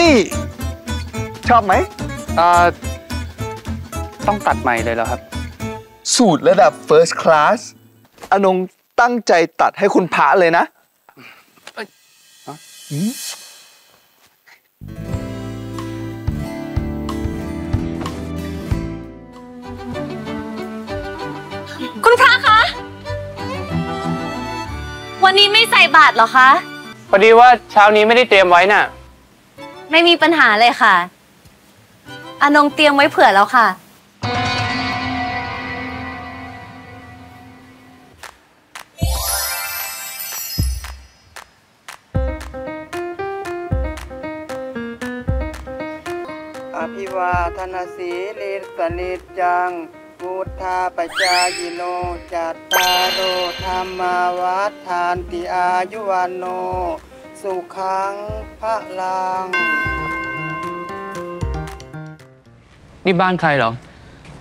นี่ ชอบไหมเอ่อต้องตัดใหม่เลยแล้วครับ สูตรระดับ First Class อนงตั้งใจตัดให้คุณพระเลยนะคุณพระคะ วันนี้ไม่ใส่บาตรเหรอคะ พอดีว่าเช้านี้ไม่ได้เตรียมไว้น่ะ ไม่มีปัญหาเลยค่ะ อนงเตรียมไว้เผื่อแล้วค่ะ อภิวาทนาสีลิสนิจังพุทธาปจายโน จัตตาโอธรรมาวัฏฐานติอายุวันโน สุขังพระลัง นี่บ้านใครเหรอ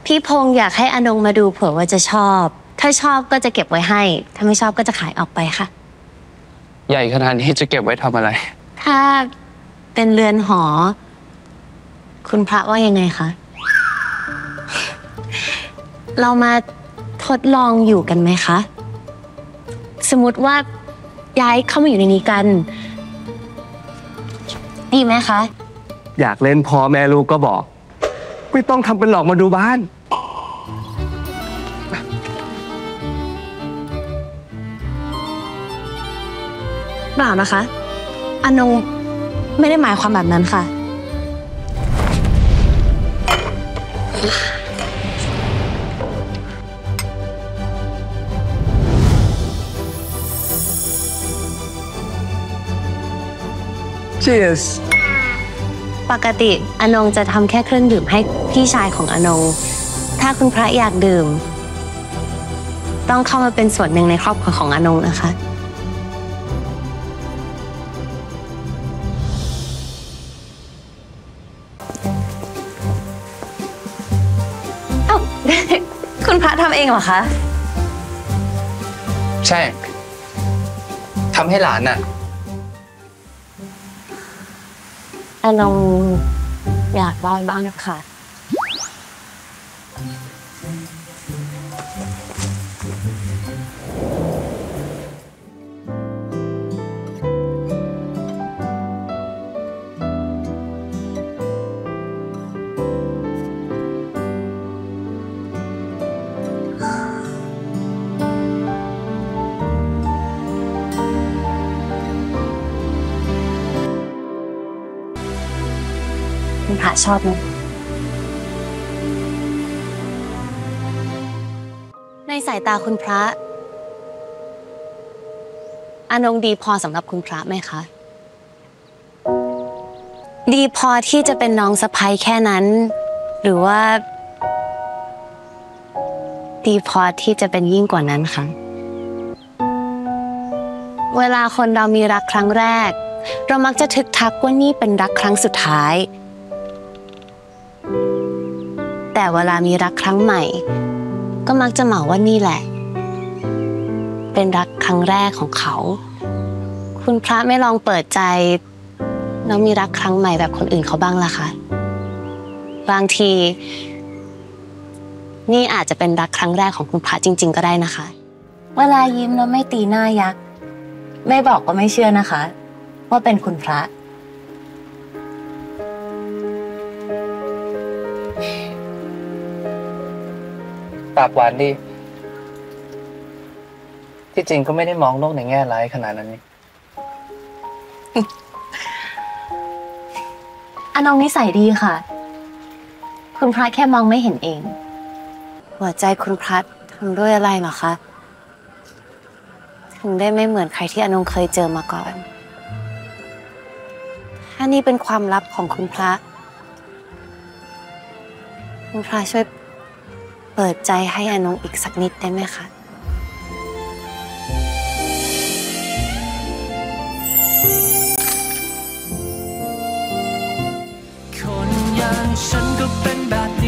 พี่พงษ์อยากให้อนงมาดูเผื่อว่าจะชอบ ถ้าชอบก็จะเก็บไว้ให้ ถ้าไม่ชอบก็จะขายออกไปค่ะ ใหญ่ขนาดนี้จะเก็บไว้ทำอะไร ถ้าเป็นเรือนหอ คุณพระว่ายังไงคะ เรามาทดลองอยู่กันไหมคะ สมมติว่าย้ายเข้ามาอยู่ในนี้กัน ดีไหมคะ อยากเล่นพ่อแม่ลูกก็บอก ไม่ต้องทำเป็นหลอกมาดูบ้าน เปล่านะคะ อนงไม่ได้หมายความแบบนั้นค่ะ Cheers ปกติอนงจะทำแค่เครื่องดื่มให้พี่ชายของอนง ถ้าคุณพระอยากดื่ม ต้องเข้ามาเป็นส่วนหนึ่งในครอบครัวของอนงนะคะ เอ้า คุณพระทำเองเหรอคะ ใช่ทำให้หลานน่ะ อนงอยากได้บ้างค่ะ คุณพระชอบไหมในสายตาคุณพระ อนงดีพอสำหรับคุณพระไหมคะ ดีพอที่จะเป็นน้องสะพ้ยแค่นั้น หรือว่า ดีพอที่จะเป็นยิ่งกว่านั้นคะเวลาคนเรามีรักครั้งแรก เรามักจะทึกทักว่านี่เป็นรักครั้งสุดท้าย แต่เวลามีรักครั้งใหม่ ก็มักจะเหมาว่านี่แหละ เป็นรักครั้งแรกของเขา คุณพระไม่ลองเปิดใจแล้วมีรักครั้งใหม่แบบคนอื่นเขาบ้างล่ะคะบางที นี่อาจจะเป็นรักครั้งแรกของคุณพระจริง ๆ ก็ได้นะคะ เวลายิ้มแล้วไม่ตีหน้ายักษ์ไม่บอกก็ไม่เชื่อนะคะ ว่าเป็นคุณพระ ปากหวานดี ที่จริงก็ไม่ได้มองโลกในแง่ร้ายขนาดนั้นนี่อนงนิสัยดีค่ะ คุณพระแค่มองไม่เห็นเอง หัวใจคุณพระทำด้วยอะไรเหรอคะ ถึงได้ไม่เหมือนใครที่อนงเคยเจอมาก่อน ถ้านี่เป็นความลับของคุณพระ คุณพระช่วย เปิดใจให้อนงอีกสักนิดได้ไหมคะคนอย่างฉันก็เป็นแบบ